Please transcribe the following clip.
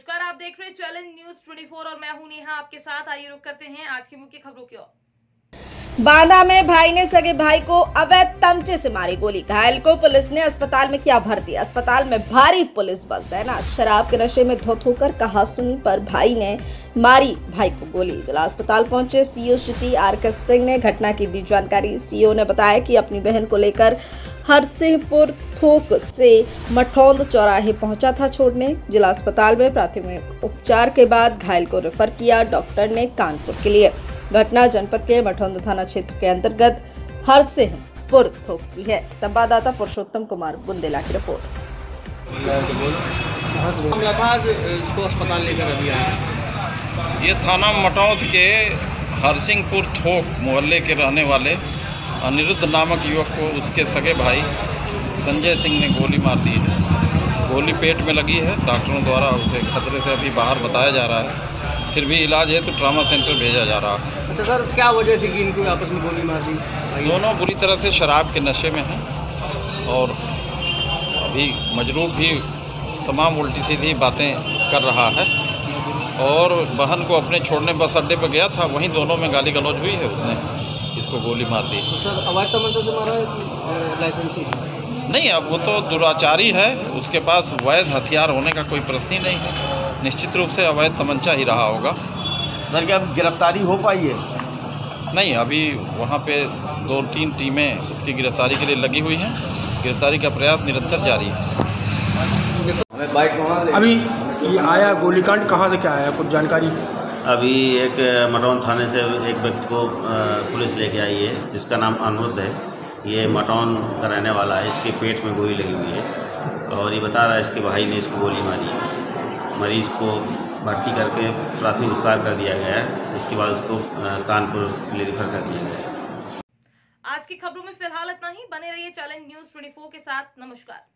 देख रहे हैं चैलेंज न्यूज़ 24 और मैं हूँ नेहा। आपके साथ आइए, रुक करते हैं आज की मुख्य खबरों की ओर। बांदा में भाई ने सगे भाई को अवैध तमचे से मारी गोली। घायल को पुलिस ने अस्पताल में किया भर्ती। अस्पताल में भारी पुलिस बल तैनात। शराब के नशे में धोत होकर कहा सुनी पर भाई ने मारी भाई को गोली। जिला अस्पताल पहुँचे सीओ सिटी आर के सिंह ने घटना की दी जानकारी। सीओ ने बताया कि अपनी बहन को लेकर हरसिंहपुर थोक से मठौंद चौराहे पहुँचा था छोड़ने। जिला अस्पताल में प्राथमिक उपचार के बाद घायल को रेफर किया डॉक्टर ने कानपुर के लिए। घटना जनपद के मठौंद थाना क्षेत्र के अंतर्गत हरसिंहपुर थोक की है। संवाददाता पुरुषोत्तम कुमार बुंदेला की रिपोर्ट। था इसको अस्पताल लेकर अभी आए ये थाना मटौद के हरसिंहपुर थोक मोहल्ले के रहने वाले अनिरुद्ध नामक युवक को उसके सगे भाई संजय सिंह ने गोली मार दी है। गोली पेट में लगी है। डॉक्टरों द्वारा उसे खतरे से अभी बाहर बताया जा रहा है। फिर भी इलाज है तो ट्रामा सेंटर भेजा जा रहा। है अच्छा सर क्या वजह थी कि इनको आपस में गोली मार दी? दोनों बुरी तरह से शराब के नशे में हैं और अभी मजरूब भी तमाम उल्टी सीधी बातें कर रहा है और बहन को अपने छोड़ने बस अड्डे पर गया था वहीं दोनों में गाली गलौज हुई है उसने इसको गोली मार दी। तो सर अवैध तमंचा से मारा है लाइसेंसी? नहीं अब वो तो दुराचारी है उसके पास वैध हथियार होने का कोई प्रश्न ही नहीं है। निश्चित रूप से अवैध तमंचा ही रहा होगा। सर क्या गिरफ्तारी हो पाई है? नहीं अभी वहाँ पे दो तीन टीमें उसकी गिरफ्तारी के लिए लगी हुई हैं। गिरफ्तारी का प्रयास निरंतर जारी है। हमें बाइक वहाँ ले अभी ये आया गोलीकांड कहाँ से क्या आया? कुछ जानकारी? अभी एक मटौन थाने से एक व्यक्ति को पुलिस लेके आई है जिसका नाम अनिरुद्ध है। ये मटौन का रहने वाला है इसके पेट में गोली लगी हुई है। और ये बता रहा है इसके भाई ने इसको गोली मारी है। मरीज़ को भर्ती करके प्राथमिक उपचार कर दिया गया है। इसके बाद उसको कानपुर के लिए रिफर कर दिया गया है। आज की खबरों में फ़िलहाल इतना ही। बने रहिए चैलेंज न्यूज़ 24 के साथ। नमस्कार।